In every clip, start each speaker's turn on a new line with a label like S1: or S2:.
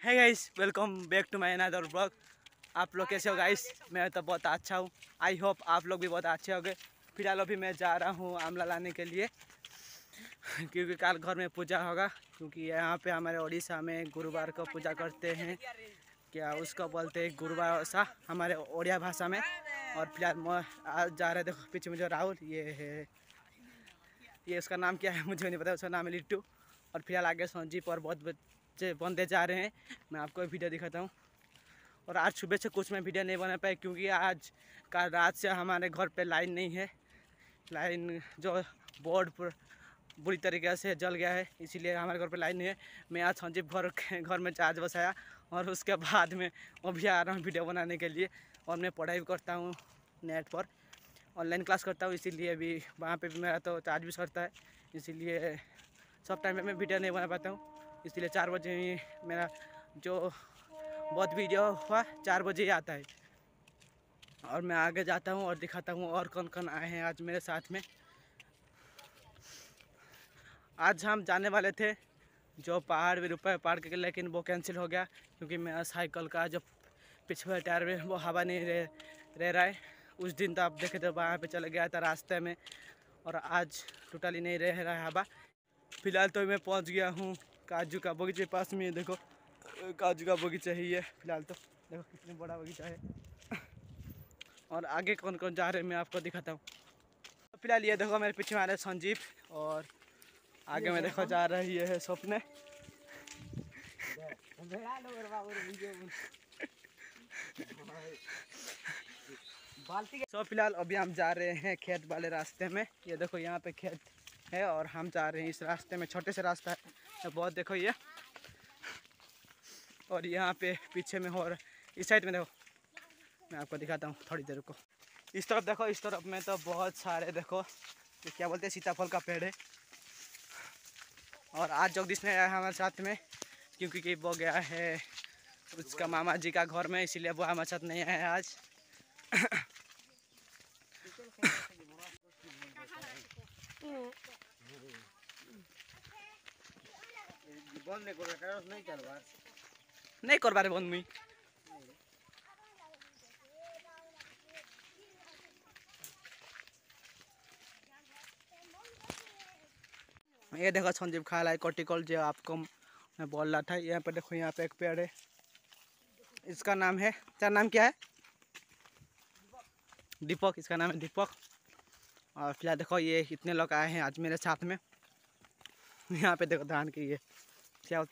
S1: Hi guys welcome back to my another blog आप लोग कैसे हो गाइस मैं तो बहुत अच्छा हूँ। आई होप आप लोग भी बहुत अच्छे हो गए फ़िलहाल अभी मैं जा रहा हूँ आमला लाने के लिए। क्योंकि कल घर में पूजा होगा। क्योंकि यहाँ पे हमारे उड़ीसा में गुरुवार को पूजा करते हैं। क्या उसको बोलते हैं? गुरुवार सा, हमारे ओडिया भाषा में। और फ़िलहाल मैं आज जा रहे देखो, पीछे मुझे राहुल, ये है। ये उसका नाम क्या है? मुझे नहीं पता, उसका नाम है लिट्टू। और फ़िलहाल आगे संजीप और बहुत बच्चे बंदे जा रहे हैं। मैं आपको वीडियो दिखाता हूँ। और आज सुबह से कुछ मैं वीडियो नहीं बना पाई क्योंकि आज का रात से हमारे घर पे लाइन नहीं है। लाइन जो बोर्ड पर बुरी तरीके से जल गया है, इसीलिए हमारे घर पे लाइन नहीं है। मैं आज संजीव घर घर में चार्ज बसाया और उसके बाद में अभी आ रहा हूँ वीडियो बनाने के लिए। और मैं पढ़ाई भी करता हूँ नेट पर, ऑनलाइन क्लास करता हूँ, इसीलिए अभी वहाँ पे भी मेरा तो चार्ज भी सरता है। इसीलिए सब टाइम पे मैं वीडियो नहीं बना पाता हूँ। इसलिए चार बजे ही मेरा जो बहुत वीडियो हुआ, चार बजे ही आता है। और मैं आगे जाता हूँ और दिखाता हूँ और कौन कौन आए हैं आज मेरे साथ में। आज हम जाने वाले थे जो पहाड़ भी रुपये पहाड़ के लेकिन वो कैंसिल हो गया, क्योंकि मेरा साइकिल का जो पिछले टायर में वो हवा नहीं रह रह रहा है। उस दिन तो आप देखे थे, वहाँ पे चले गया था रास्ते में, और आज टोटली नहीं रह रहा है हवा। फ़िलहाल तो मैं पहुँच गया हूँ। काजू का बगीचे पास में देखो। काजू का बगीचा ही है फ़िलहाल तो। देखो कितने बड़ा बगीचा है। और आगे कौन कौन जा रहे हैं मैं आपको दिखाता हूँ। फ़िलहाल ये देखो मेरे पीछे हमारे संजीव और आगे में देखो जा रही है स्वप्ने। सो फ़िलहाल अभी हम जा रहे हैं खेत वाले रास्ते में। ये देखो यहाँ पे खेत। है और हम जा रहे हैं इस रास्ते में छोटे से रास्ता है। तो बहुत देखो ये। और यहाँ पे पीछे में और इस साइड में देखो। मैं आपको दिखाता हूँ थोड़ी देर को। इस तरफ़ देखो इस तरफ़ में तो बहुत सारे देखो। ये क्या बोलते हैं? सीताफल का पेड़ है। और आज जगदीश ने आया हमारे साथ में क्योंकि कि वो गया है उसका मामा जी का घर में इसीलिए वो हमारे साथ नहीं आया आज। नहीं करवा रे बंद मुई ये देखो संजीव खा है कॉटिकल जो आपको मैं बोल रहा था, यहाँ पे देखो, यहाँ पे एक पेड़ है। इसका नाम है, क्या नाम क्या है? दीपक, इसका नाम है दीपक। और फ़िलहाल देखो, ये इतने लोग आए हैं आज मेरे साथ में। यहाँ पे देखो धान की ये क्या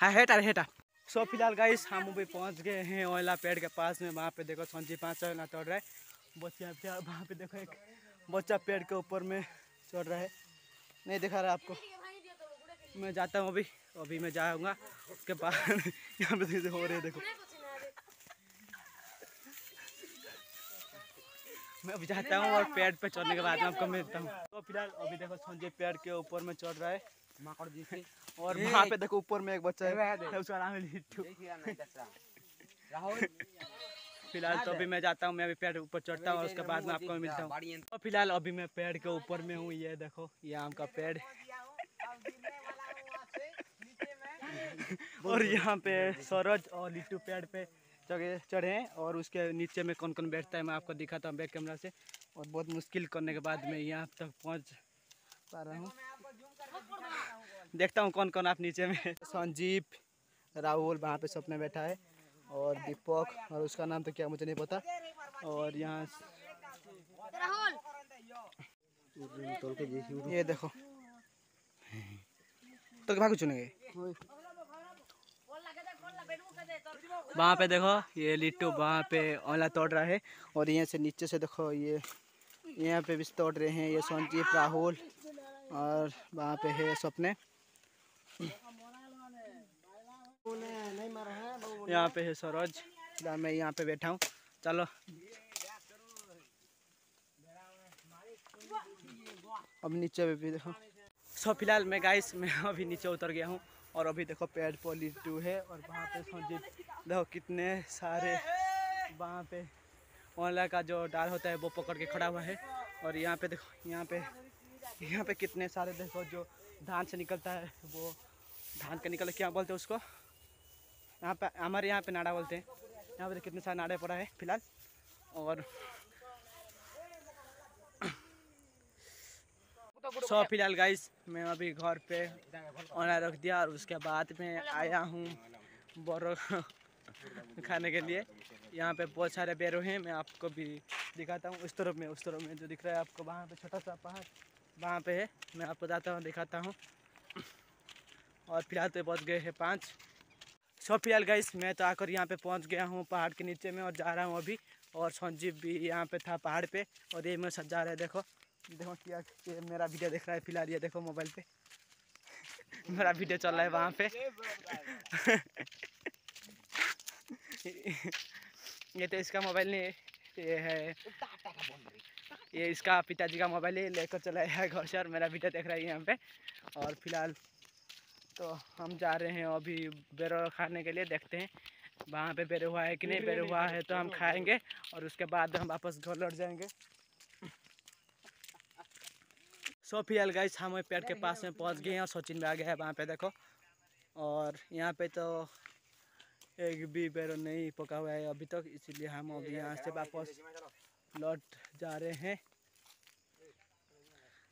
S1: हाँ? हेटा हेटा। सो, फ़िलहाल गाइस हम भी पहुँच गए हैं ओला पेड़ के पास में। वहाँ पे देखो संजीव पाँच ओला तोड़ रहा है। बच्चा वहाँ पे देखो एक बच्चा पेड़ के ऊपर में चढ़ रहा है। नहीं दिखा रहा आपको। मैं जाता हूँ अभी। अभी मैं जाऊँगा। उसके बाद यहाँ पे हो रहे देखो। मैं अभी जाता हूँ और पेड़ पे चढ़ने के बाद मैं आपको मिलता हूँ। तो फ़िलहाल अभी देखो संजय पेड़ के ऊपर में चढ़ रहा है।
S2: माकड़ जी से
S1: और वहाँ पे देखो ऊपर में एक बच्चा है। उसका नाम है लिट्टू।
S2: राहुल?
S1: फ़िलहाल तो अभी मैं जाता हूँ मैं अभी पेड़ ऊपर चढ़ता हूँ और उसके बाद में आपको मिलता हूँ। तो। फ़िलहाल अभी मैं पेड़ के ऊपर में हूँ ये देखो ये आम का पेड़। और यहाँ पे सरोज और लिट्टू पेड़ पे चढ़े चढ़े और उसके नीचे में कौन कौन बैठता है मैं आपको दिखाता हूँ बैक कैमरा से। और बहुत मुश्किल करने के बाद में यहाँ तक पहुँच पा रहा हूँ। देखता हूँ कौन कौन आप नीचे में संजीव राहुल वहाँ पे सपने बैठा है और दीपक और उसका नाम तो क्या मुझे नहीं पता। और यहाँ ये देखो। तो भाग चुनेंगे वहाँ पे देखो ये लिट्टू वहाँ पे ओला तोड़ रहा है और यहाँ से नीचे से देखो ये यहाँ पे भी तोड़ रहे हैं ये संजीव राहुल और वहाँ पे है सपने यहाँ पे है सरोज। मैं यहाँ पे बैठा हूँ। चलो। अब नीचे भी देखो। सो फ़िलहाल मैं गाइस मैं अभी नीचे उतर गया हूँ और अभी देखो पेड़ पर लिट्टू है और वहाँ पे देखो कितने सारे वहाँ पे ओला का जो डाल होता है वो पकड़ के खड़ा हुआ है और यहाँ पे देखो, यहाँ पे यहाँ पे कितने सारे देखो जो धान से निकलता है वो धान का निकल क्या बोलते हैं उसको? यहाँ पे, हमारे यहाँ पे नाड़ा बोलते हैं। यहाँ पर कितने सारे नाड़े पड़ा है, फ़िलहाल। और सो फ़िलहाल गाइस मैं अभी घर पे ओना रख दिया और उसके बाद में आया हूँ बोरो खाने के लिए। यहाँ पे बहुत सारे बेरो हैं, मैं आपको भी दिखाता हूँ। उस तरफ़ में, उस तरफ़ में जो दिख रहा है आपको, वहाँ पे छोटा सा पहाड़, वहाँ पे है। मैं आपको जाता हूँ, दिखाता हूँ। और फ़िलहाल तो बहुत गए हैं पाँच। सो फ़िलहाल गाइस मैं तो आकर यहाँ पे पहुँच गया हूँ पहाड़ के नीचे में और जा रहा हूँ अभी। और संजीव भी यहाँ पे था पहाड़ पे और ये मेरे साथ जा रहा है, देखो। देखो क्या, ये मेरा वीडियो देख रहा है फ़िलहाल, ये देखो मोबाइल पे। मेरा वीडियो चल रहा है वहाँ पे। ये तो इसका मोबाइल नहीं, ये है। ये इसका पिताजी का मोबाइल ही लेकर चला है घर से और मेरा वीडियो देख रहा है यहाँ पे। और फ़िलहाल तो हम जा रहे हैं अभी बेरो खाने के लिए देखते हैं वहाँ पे बेरे हुआ है कि नहीं। बेरे हुआ है तो हम खाएँगे और उसके बाद हम वापस घर लौट जाएँगे। सो फ़िलहाल गाइस हम पेड़ के पास में पहुँच गए हैं और सचिन भी आ गया है वहाँ पे देखो। और यहाँ पे तो एक भी बेरो नहीं पका हुआ है अभी तक तो, इसीलिए हम अभी यहाँ से वापस लौट जा रहे हैं।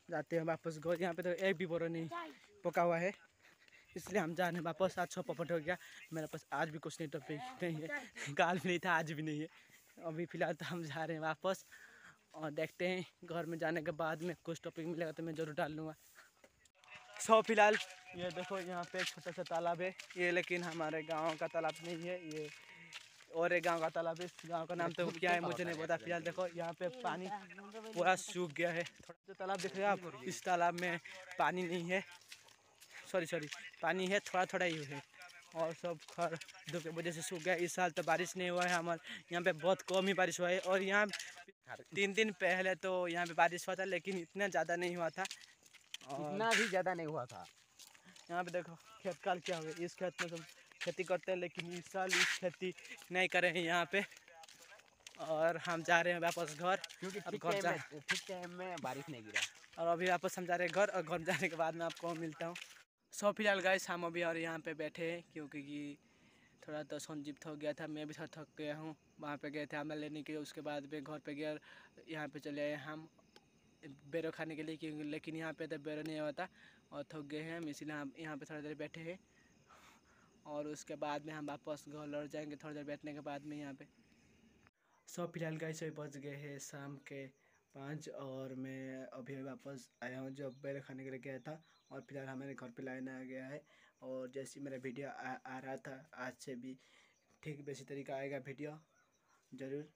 S1: जाते हैं वापस घर यहाँ पे तो एक भी बोरो नहीं पका हुआ है। इसलिए हम जा रहे हैं वापस आज छो पपट हो गया। मेरे पास आज भी कुछ नहीं टॉपिक नहीं है। काल भी नहीं था, आज भी नहीं है। अभी फ़िलहाल तो हम जा रहे हैं वापस और देखते हैं, घर में जाने के बाद में कुछ टॉपिक मिलेगा तो मैं ज़रूर डाल लूँगा। सो, फ़िलहाल ये देखो, यहाँ पे छोटा सा तालाब है। ये लेकिन हमारे गाँव का तालाब नहीं है, ये और एक गाँव का तालाब है। इस गाँव का नाम तो क्या है, मुझे नहीं पता। फ़िलहाल देखो, यहाँ पे पानी पूरा सूख गया है। थोड़ा जो तालाब दिख रहे है आप, इस तालाब में पानी नहीं है। सॉरी सॉरी पानी है थोड़ा थोड़ा ही है। और सब खर धूप की वजह से सूख गया। इस साल तो बारिश नहीं हुआ है हमारे। यहाँ पे बहुत कम ही बारिश हुआ है। और यहाँ तीन दिन पहले तो यहाँ पे बारिश हुआ था लेकिन इतना ज़्यादा नहीं हुआ था। और
S2: इतना भी ज़्यादा नहीं हुआ था।
S1: यहाँ पे देखो खेत काल क्या हो गया। इस खेत में तो खेती करते हैं लेकिन इस साल इस खेती नहीं करे हैं यहाँ पे। और हम जा रहे हैं वापस घर।
S2: क्योंकि
S1: अब घर जा
S2: ठीक टाइम में बारिश नहीं गिरा।
S1: और अभी वापस हम जा रहे हैं घर। और घर जाने के बाद मैं आपको मिलता हूँ। सो फ़िलहाल गाइस हम अभी और यहाँ पे बैठे हैं, क्योंकि कि थोड़ा तो संजीव थक गया था, मैं भी थोड़ा थक गया हूँ। वहाँ पे गए थे हमें लेने के लिए, उसके बाद में घर पे गया और यहाँ पे चले आए हम। बेरो खाने के लिए, क्योंकि लेकिन यहाँ पे तो बेरो नहीं होता, और थक गए हैं हम, इसीलिए हम यहाँ पे थोड़ी देर बैठे हैं। और उसके बाद में हम वापस घर लौट जाएँगे थोड़ी देर बैठने के बाद में यहाँ पे। सो फ़िलहाल गाइस अभी बज गए हैं शाम के पाँच, और मैं अभी वापस आया हूँ जो बेरे खाने के लिए गया था। और फ़िलहाल हमारे घर पे लाइन आ गया है और जैसे मेरा वीडियो आ, आ रहा था आज से भी ठीक वैसी तरीका आएगा वीडियो ज़रूर।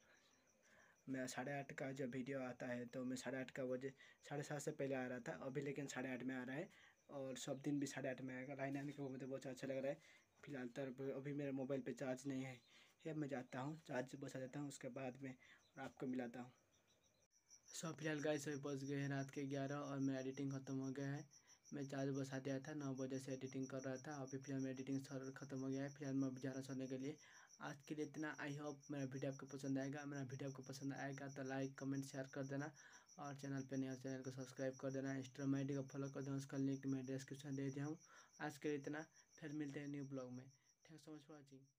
S1: मैं साढ़े आठ का जब वीडियो आता है तो मैं साढ़े आठ का बजे साढ़े सात से पहले आ रहा था अभी लेकिन साढ़े आठ में आ रहा है और सब दिन भी साढ़े आठ में आएगा। लाइन आने के बाद मुझे बहुत अच्छा लग रहा है। फ़िलहाल तो अभी- मेरे मोबाइल पे चार्ज नहीं है। ये मैं जाता हूँ चार्ज बसा देता हूँ उसके बाद में और आपको मिलाता हूँ। सो फ़िलहाल गाइस अभी बज गए हैं रात के ग्यारह और मेरा एडिटिंग ख़त्म हो गया है। मैं चार बजे बसा दिया था, नौ बजे से एडिटिंग कर रहा था अभी फ़िलहाल मेरा एडिटिंग सर ख़त्म हो गया है, फ़िलहाल मैं अभी जा रहा सोने के लिए। आज के लिए इतना आई होप मेरा वीडियो आपको पसंद आएगा। मेरा वीडियो आपको पसंद आएगा तो लाइक कमेंट शेयर कर देना, और चैनल पे नया चैनल को सब्सक्राइब कर देना इंस्टाग्राम आई को फॉलो कर देना, उसका लिंक मैं डिस्क्रिप्शन दे दिया हूँ। आज के लिए इतना, फिर मिलते हैं न्यू ब्लॉग में। Thanks so much for watching